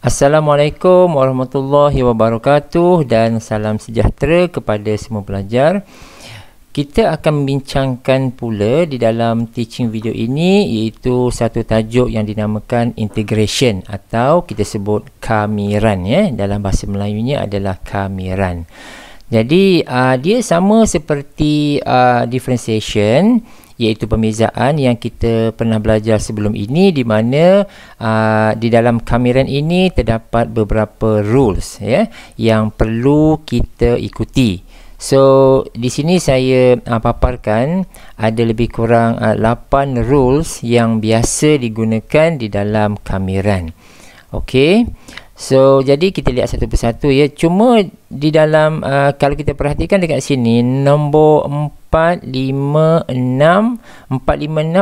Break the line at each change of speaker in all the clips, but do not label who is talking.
Assalamualaikum warahmatullahi wabarakatuh dan salam sejahtera kepada semua pelajar. Kita akan membincangkan pula di dalam teaching video ini iaitu satu tajuk yang dinamakan integration atau kita sebut kamiran ya. Dalam bahasa Melayunya adalah kamiran. Jadi uh, dia sama seperti uh, differentiation iaitu pembezaan yang kita pernah belajar sebelum ini di mana uh, di dalam kamiran ini terdapat beberapa rules ya yang perlu kita ikuti. So di sini saya uh, paparkan ada lebih kurang uh, 8 rules yang biasa digunakan di dalam kamiran. Okey. So jadi kita lihat satu persatu ya. Cuma di dalam uh, kalau kita perhatikan dekat sini nombor 4 5 6 4 5 6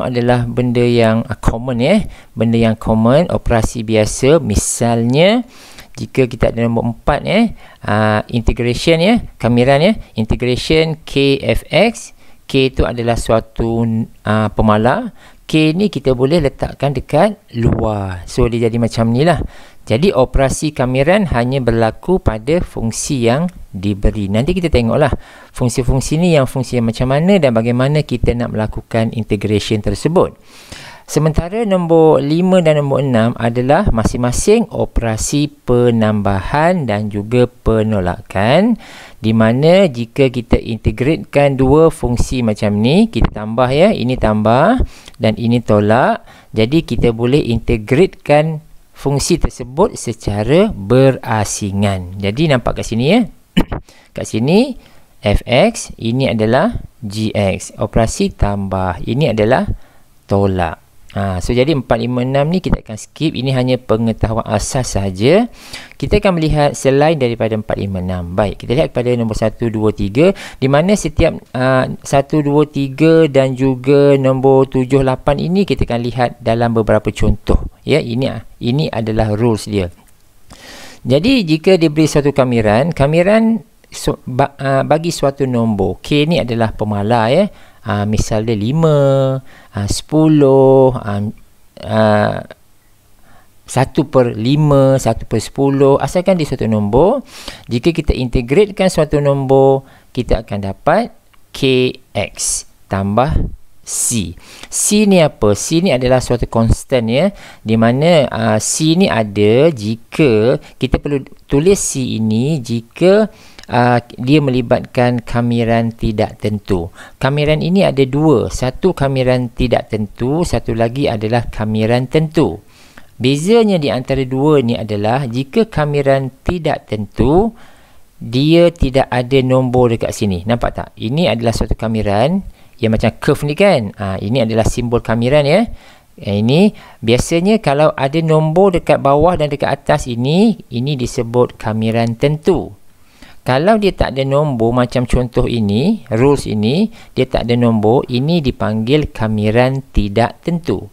adalah benda yang uh, common ya. Benda yang common operasi biasa. Misalnya jika kita ada nombor 4 ya uh, integration ya kamiran ya. Integration kfx k itu adalah suatu uh, pemala. K ni kita boleh letakkan dekat luar. So dia jadi macam ni lah jadi operasi kamiran hanya berlaku pada fungsi yang diberi. Nanti kita tengoklah fungsi-fungsi ni yang fungsi yang macam mana dan bagaimana kita nak melakukan integration tersebut. Sementara nombor 5 dan nombor 6 adalah masing-masing operasi penambahan dan juga penolakan di mana jika kita integratekan dua fungsi macam ni, kita tambah ya, ini tambah dan ini tolak. Jadi kita boleh integratekan fungsi tersebut secara berasingan. Jadi nampak kat sini ya. kat sini fx ini adalah gx. Operasi tambah. Ini adalah tolak. Ha, so jadi 456 ni kita akan skip. Ini hanya pengetahuan asas saja. Kita akan melihat selain daripada 456. Baik, kita lihat kepada nombor 1, 2, 3. Di mana setiap uh, 1, 2, 3 dan juga nombor 7, 8 ini kita akan lihat dalam beberapa contoh. Ya, ini ini adalah rules dia. Jadi jika diberi satu kamiran, kamiran so, ba, uh, bagi suatu nombor. K ni adalah pemala ya uh, misal dia 5, uh, 10, uh, uh, 1 per 5, 1 per 10 asalkan dia suatu nombor jika kita integratekan suatu nombor kita akan dapat kx tambah c c ni apa? c ni adalah suatu constant ya di mana uh, c ni ada jika kita perlu tulis c ini jika uh, dia melibatkan kamiran tidak tentu. Kamiran ini ada dua. Satu kamiran tidak tentu, satu lagi adalah kamiran tentu. Bezanya di antara dua ni adalah jika kamiran tidak tentu, dia tidak ada nombor dekat sini. Nampak tak? Ini adalah suatu kamiran yang macam curve ni kan. Ha, ini adalah simbol kamiran ya. Ini biasanya kalau ada nombor dekat bawah dan dekat atas ini, ini disebut kamiran tentu. Kalau dia tak ada nombor macam contoh ini, rules ini, dia tak ada nombor, ini dipanggil kamiran tidak tentu.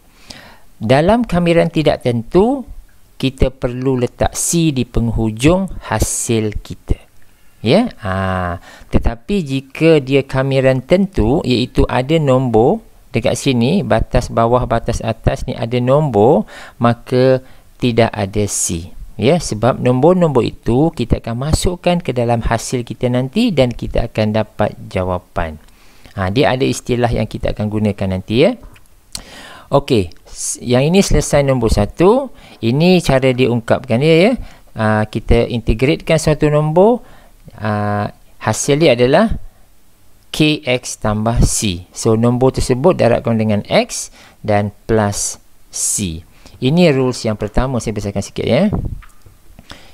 Dalam kamiran tidak tentu, kita perlu letak C di penghujung hasil kita. Ya, ha. tetapi jika dia kamiran tentu, iaitu ada nombor dekat sini, batas bawah, batas atas ni ada nombor, maka tidak ada C. Ya, sebab nombor-nombor itu kita akan masukkan ke dalam hasil kita nanti dan kita akan dapat jawapan. Ha, dia ada istilah yang kita akan gunakan nanti ya. Okey, yang ini selesai nombor satu. Ini cara diungkapkan dia ya. Ha, kita integratekan satu nombor. Ha, hasil dia adalah kx tambah c. So nombor tersebut darabkan dengan x dan plus c. Ini rules yang pertama saya besarkan sikit ya.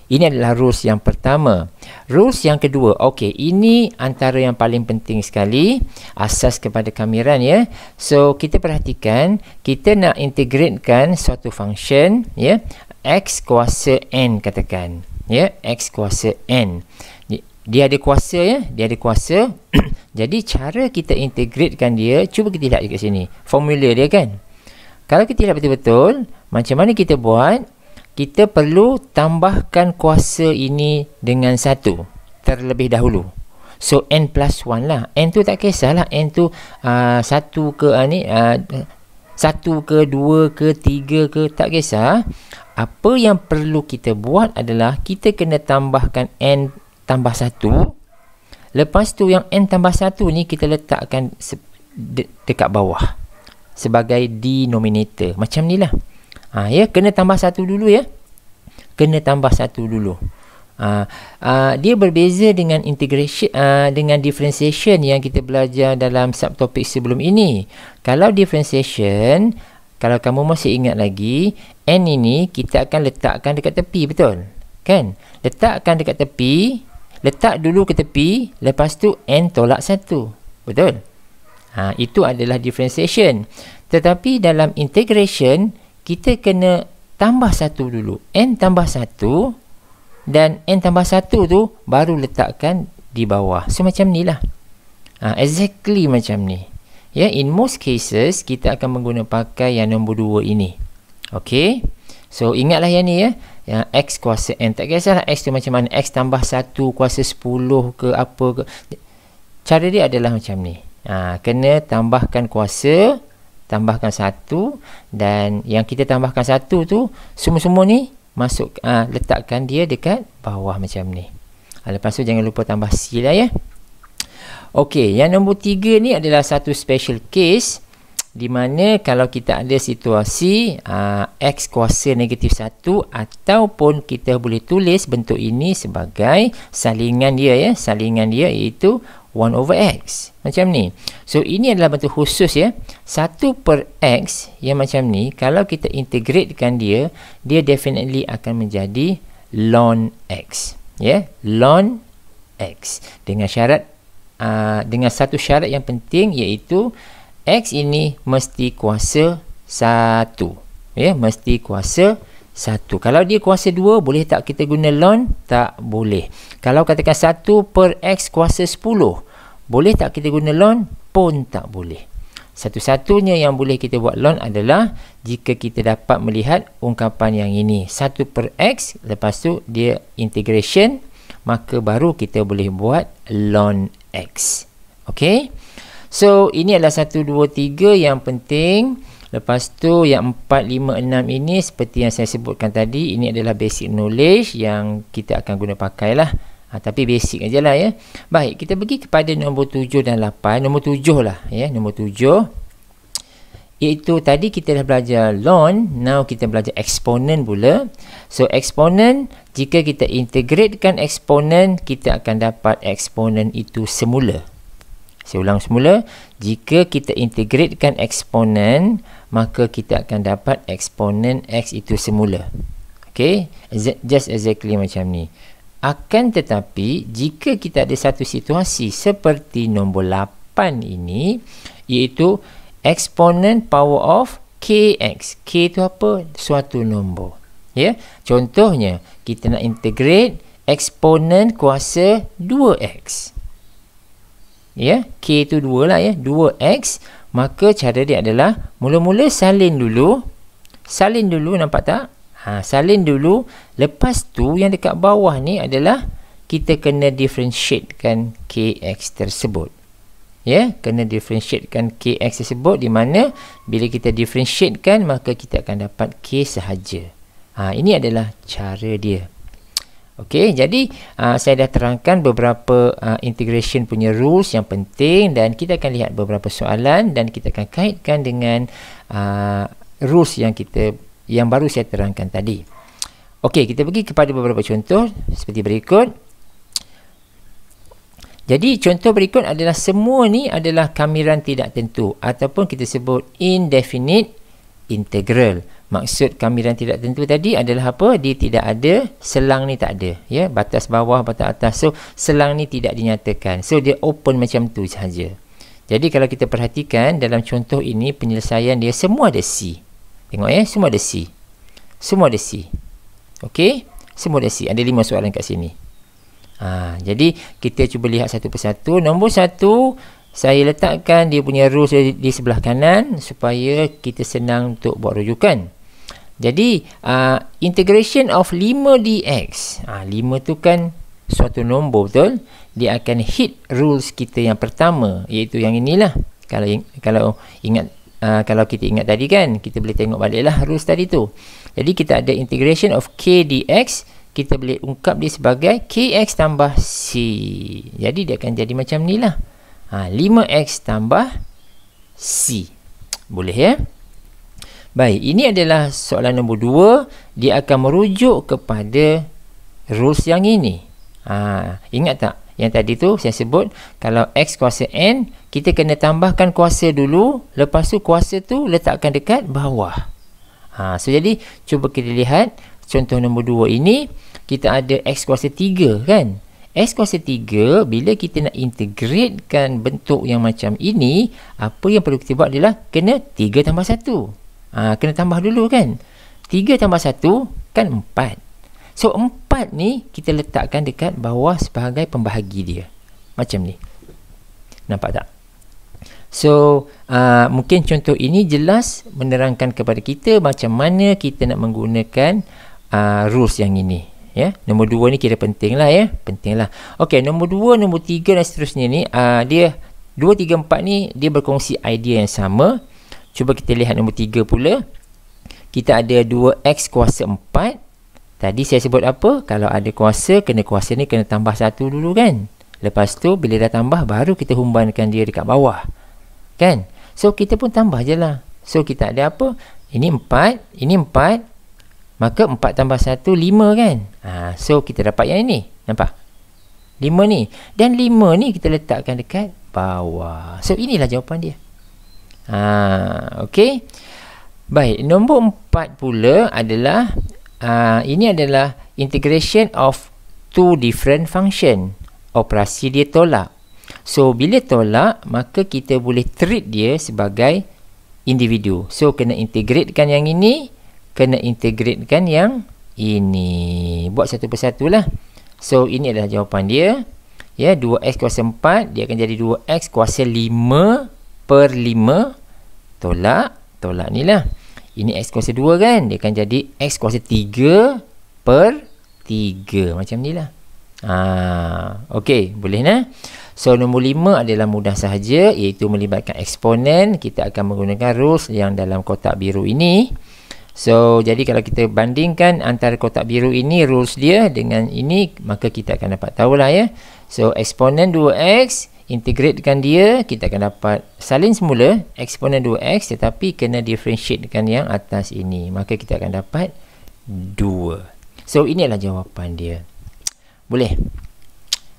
Ini adalah rules yang pertama. Rules yang kedua, okey, ini antara yang paling penting sekali asas kepada kamiran ya. So kita perhatikan, kita nak integratekan suatu function ya, x kuasa n katakan. Ya, x kuasa n. Dia ada kuasa ya, dia ada kuasa. Jadi cara kita integratekan dia, cuba kita lihat dekat sini. Formula dia kan. Kalau kita lihat betul-betul, macam mana kita buat? Kita perlu tambahkan kuasa ini dengan satu terlebih dahulu. So, n plus 1 lah. n tu tak kisahlah. n tu uh, satu ke uh, ni, uh, satu ke dua ke tiga ke tak kisah apa yang perlu kita buat adalah kita kena tambahkan n tambah satu lepas tu yang n tambah satu ni kita letakkan de- dekat bawah sebagai denominator macam ni lah ha, ya kena tambah satu dulu ya kena tambah satu dulu Uh, uh, dia berbeza dengan integration uh, dengan differentiation yang kita belajar dalam subtopik sebelum ini. Kalau differentiation, kalau kamu masih ingat lagi, n ini kita akan letakkan dekat tepi, betul? Kan? Letakkan dekat tepi, letak dulu ke tepi, lepas tu n tolak satu. Betul? Ha, itu adalah differentiation. Tetapi dalam integration, kita kena tambah satu dulu. n tambah satu, dan n tambah 1 tu baru letakkan di bawah. So macam ni lah. Ha, exactly macam ni. Ya, yeah, in most cases kita akan menggunakan pakai yang nombor 2 ini. Okay. So ingatlah yang ni ya. Yang x kuasa n. Tak kisahlah x tu macam mana. x tambah 1 kuasa 10 ke apa ke. Cara dia adalah macam ni. Ha, kena tambahkan kuasa. Tambahkan 1. Dan yang kita tambahkan 1 tu. Semua-semua ni masuk uh, letakkan dia dekat bawah macam ni. Uh, lepas tu jangan lupa tambah C lah ya. Okey, yang nombor tiga ni adalah satu special case di mana kalau kita ada situasi uh, X kuasa negatif 1 ataupun kita boleh tulis bentuk ini sebagai salingan dia ya. Salingan dia iaitu 1 over X. Macam ni. So, ini adalah bentuk khusus ya. 1 per X yang macam ni, kalau kita integratekan dia, dia definitely akan menjadi ln X. Ya, yeah? ln X. Dengan syarat, uh, dengan satu syarat yang penting iaitu X ini mesti kuasa 1. Ya, yeah? mesti kuasa 1. Kalau dia kuasa 2, boleh tak kita guna ln? Tak boleh. Kalau katakan 1 per X kuasa 10, boleh tak kita guna ln? Pun tak boleh. Satu-satunya yang boleh kita buat ln adalah jika kita dapat melihat ungkapan yang ini. 1 per X, lepas tu dia integration, maka baru kita boleh buat ln X. Okay? So, ini adalah 1, 2, 3 yang penting. Lepas tu yang 4, 5, 6 ini seperti yang saya sebutkan tadi. Ini adalah basic knowledge yang kita akan guna pakailah. lah. Ha, tapi basic aja lah ya. Baik, kita pergi kepada nombor 7 dan 8. Nombor 7 lah ya. Nombor 7. Iaitu tadi kita dah belajar ln. Now kita belajar eksponen pula. So eksponen, jika kita integratekan eksponen, kita akan dapat eksponen itu semula. Saya ulang semula. Jika kita integratekan eksponen, maka kita akan dapat eksponen x itu semula. Okay. Just exactly macam ni. Akan tetapi, jika kita ada satu situasi seperti nombor 8 ini, iaitu eksponen power of kx. K itu apa? Suatu nombor. Ya, Contohnya, kita nak integrate eksponen kuasa 2x. Ya, K itu 2 lah ya. 2x. Maka cara dia adalah, mula-mula salin dulu. Salin dulu, nampak tak? Ha, salin dulu. Lepas tu yang dekat bawah ni adalah kita kena differentiatekan kx tersebut. Ya, yeah? kena differentiatekan kx tersebut di mana bila kita differentiatekan maka kita akan dapat k sahaja. Ha, ini adalah cara dia. Okey, jadi uh, saya dah terangkan beberapa uh, integration punya rules yang penting dan kita akan lihat beberapa soalan dan kita akan kaitkan dengan uh, rules yang kita yang baru saya terangkan tadi. Okey, kita pergi kepada beberapa contoh seperti berikut. Jadi contoh berikut adalah semua ni adalah kamiran tidak tentu ataupun kita sebut indefinite integral. Maksud kamiran tidak tentu tadi adalah apa? Dia tidak ada, selang ni tak ada. Ya, batas bawah, batas atas. So, selang ni tidak dinyatakan. So, dia open macam tu sahaja. Jadi, kalau kita perhatikan dalam contoh ini, penyelesaian dia semua ada C. Tengok ya, semua ada C. Semua ada C. Okey? Semua ada C. Ada lima soalan kat sini. Ha, jadi, kita cuba lihat satu persatu. Nombor satu, saya letakkan dia punya rules di, sebelah kanan supaya kita senang untuk buat rujukan. Jadi, uh, integration of 5dx. Ha, 5 tu kan suatu nombor, betul? Dia akan hit rules kita yang pertama, iaitu yang inilah. Kalau kalau ingat uh, kalau kita ingat tadi kan kita boleh tengok baliklah rules tadi tu jadi kita ada integration of k dx kita boleh ungkap dia sebagai kx tambah c jadi dia akan jadi macam ni lah ha, 5x tambah c boleh ya baik ini adalah soalan nombor 2 dia akan merujuk kepada rules yang ini. Ha, ingat tak yang tadi tu saya sebut kalau x kuasa n kita kena tambahkan kuasa dulu lepas tu kuasa tu letakkan dekat bawah. Ha, so jadi cuba kita lihat contoh nombor 2 ini. Kita ada x kuasa 3 kan? X kuasa 3 bila kita nak integratekan bentuk yang macam ini apa yang perlu kita buat adalah kena 3 tambah 1 ha, kena tambah dulu kan 3 tambah 1 kan 4 So empat ni kita letakkan dekat bawah sebagai pembahagi dia. Macam ni. Nampak tak? So uh, mungkin contoh ini jelas menerangkan kepada kita macam mana kita nak menggunakan uh, rules yang ini. Ya, nombor dua ni kira penting lah ya, penting lah. Okey, nombor dua, nombor tiga dan seterusnya ni, uh, dia dua, tiga, empat ni dia berkongsi idea yang sama. Cuba kita lihat nombor tiga pula. Kita ada dua x kuasa empat Tadi saya sebut apa? Kalau ada kuasa, kena kuasa ni kena tambah satu dulu kan? Lepas tu, bila dah tambah, baru kita humbankan dia dekat bawah. Kan? So, kita pun tambah je lah. So, kita ada apa? Ini empat, ini empat. Maka empat tambah satu, lima kan? Ha, so, kita dapat yang ini. Nampak? Lima ni. Dan lima ni kita letakkan dekat bawah. So, inilah jawapan dia. Ha, okay. Baik, nombor empat pula adalah uh, ini adalah integration of two different function. Operasi dia tolak. So, bila tolak, maka kita boleh treat dia sebagai individu. So, kena integratekan yang ini, kena integratekan yang ini. Buat satu persatu lah. So, ini adalah jawapan dia. Ya, 2x kuasa 4, dia akan jadi 2x kuasa 5 per 5. Tolak, tolak ni lah. Ini x kuasa 2 kan? Dia akan jadi x kuasa 3 per 3. Macam ni lah. Ha, Okey, boleh nah? So, nombor 5 adalah mudah sahaja iaitu melibatkan eksponen. Kita akan menggunakan rules yang dalam kotak biru ini. So, jadi kalau kita bandingkan antara kotak biru ini, rules dia dengan ini, maka kita akan dapat tahulah ya. So, eksponen 2x integratekan dia kita akan dapat salin semula eksponen 2x tetapi kena differentiatekan yang atas ini. Maka kita akan dapat 2 so ini adalah jawapan dia. Boleh?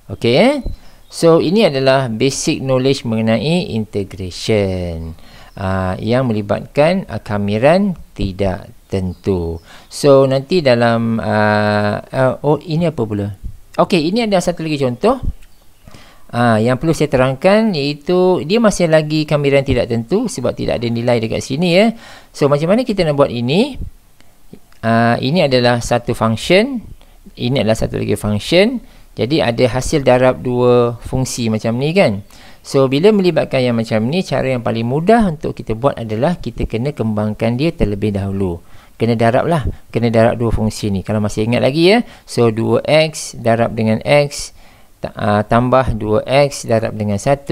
Ok eh? so ini adalah basic knowledge mengenai integration. Uh, yang melibatkan uh, kamiran tidak tentu. So nanti dalam uh, uh, oh ini apa pula? Ok ini ada satu lagi contoh Ha, yang perlu saya terangkan iaitu dia masih lagi kamiran tidak tentu sebab tidak ada nilai dekat sini ya. So macam mana kita nak buat ini? Ha, ini adalah satu function. Ini adalah satu lagi function. Jadi ada hasil darab dua fungsi macam ni kan. So bila melibatkan yang macam ni cara yang paling mudah untuk kita buat adalah kita kena kembangkan dia terlebih dahulu. Kena darab lah. Kena darab dua fungsi ni. Kalau masih ingat lagi ya. So 2x darab dengan x uh, tambah 2x darab dengan 1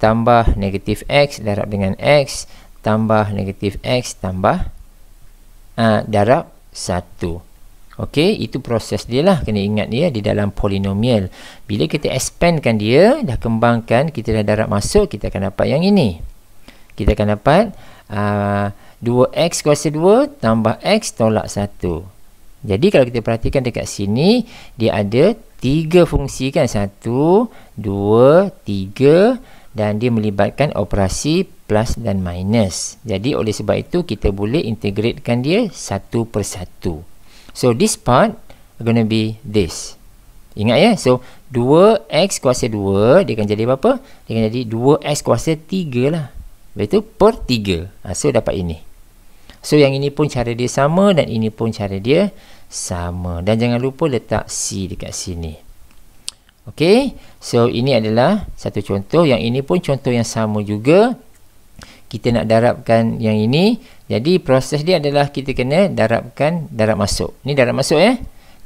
tambah negatif x darab dengan x tambah negatif x tambah uh, darab 1 Okey, itu proses dia lah. Kena ingat dia di dalam polinomial. Bila kita expandkan dia, dah kembangkan, kita dah darab masuk, kita akan dapat yang ini. Kita akan dapat uh, 2x kuasa 2 tambah x tolak 1. Jadi kalau kita perhatikan dekat sini, dia ada tiga fungsi kan? Satu dua tiga dan dia melibatkan operasi plus dan minus. Jadi oleh sebab itu kita boleh integratekan dia satu persatu. So this part gonna be this. Ingat ya? So 2x kuasa 2 dia akan jadi apa dia akan jadi 2x kuasa 3 lah. Betul? Per 3 ha, so dapat ini so yang ini pun cara dia sama dan ini pun cara dia sama. Dan jangan lupa letak C dekat sini. Okey, so ini adalah satu contoh. Yang ini pun contoh yang sama juga. Kita nak darabkan yang ini. Jadi proses dia adalah kita kena darabkan darab masuk. Ni darab masuk ya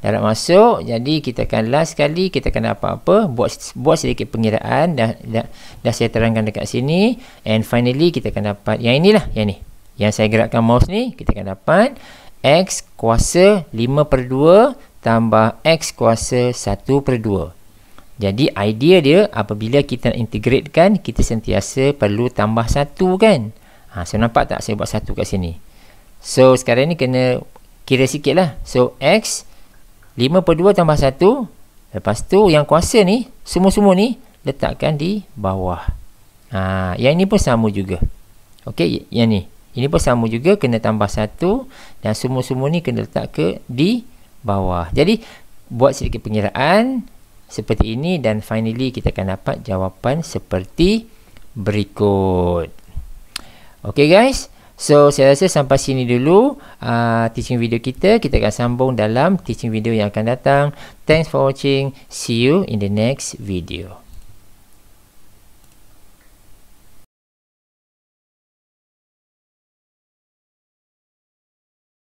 darab masuk. Jadi kita akan last sekali kita akan apa-apa buat buat sedikit pengiraan. Dah, dah dah saya terangkan dekat sini. And finally kita akan dapat yang inilah yang ni yang saya gerakkan mouse ni kita akan dapat x kuasa 5 per 2 tambah x kuasa 1 per 2 jadi idea dia apabila kita nak integratekan kita sentiasa perlu tambah 1 kan? Ha, so nampak tak saya buat 1 kat sini? So sekarang ni kena kira sikit lah so x 5 per 2 tambah 1 lepas tu yang kuasa ni semua-semua ni letakkan di bawah. Ha, yang ni pun sama juga. Ok yang ni ini pun sama juga kena tambah 1 dan semua-semua ni kena letak ke di bawah jadi buat sedikit pengiraan seperti ini dan finally kita akan dapat jawapan seperti berikut ok guys So, saya rasa sampai sini dulu uh, teaching video kita. Kita akan sambung dalam teaching video yang akan datang. Thanks for watching. See you in the next video.